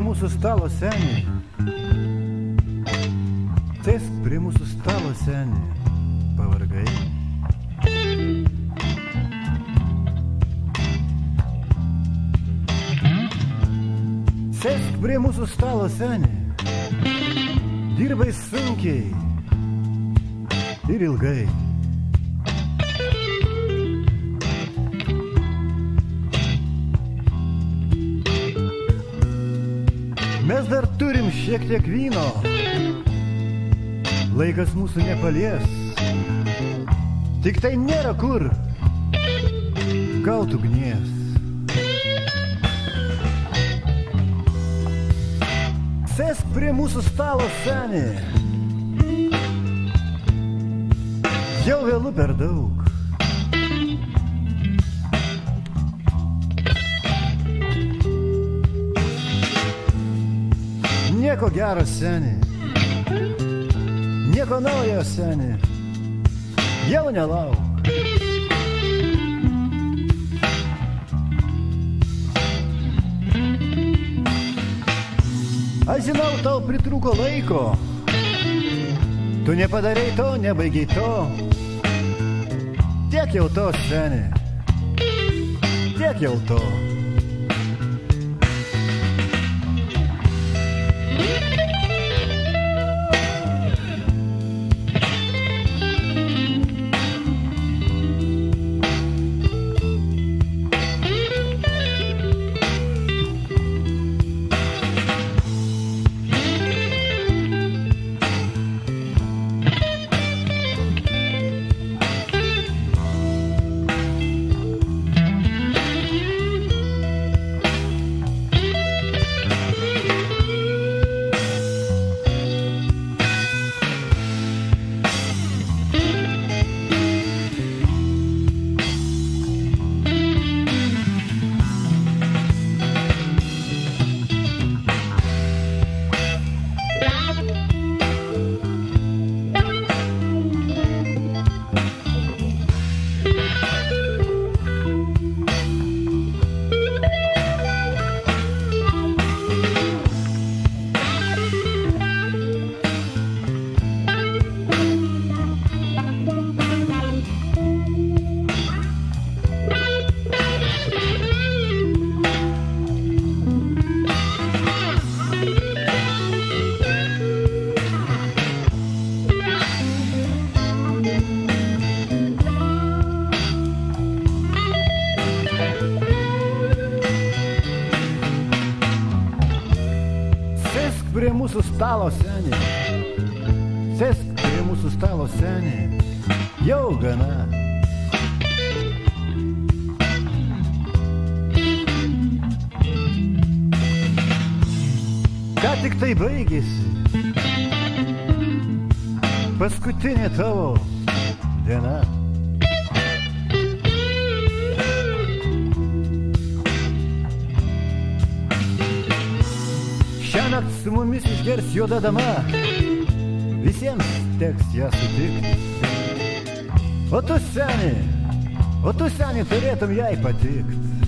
mūsų stalo senį. Sėsk prie mūsų stalo senį. Pavargai. Sėsk prie mūsų stalo senį. Dirbai sunkiai ir ilgai. Mes dar turim šiek tiek vyno. Laikas mūsų nepalies. Tik tai nėra kur. Gaut ugnies. Sėsk prie mūsų stalo senį. Jau vėlų per daug. Nieko gero seni. Nieko naujo seni. Jau nelauk. Aš žinau, tau pritruko laiko. Tu nepadarai to, nebaigiai to. Tiek jau to seni. Tiek jau to. Mūsų stalo senį. Sėsk prie mūsų stalo senį. Jau gana. Ką tik tai baigėsi. Paskutinė tavo diena. Šiąnakt su mumis išgers juoda dama. Visiems teks ją sutikti. O tu seni, o tu seni turėtum jai patikt.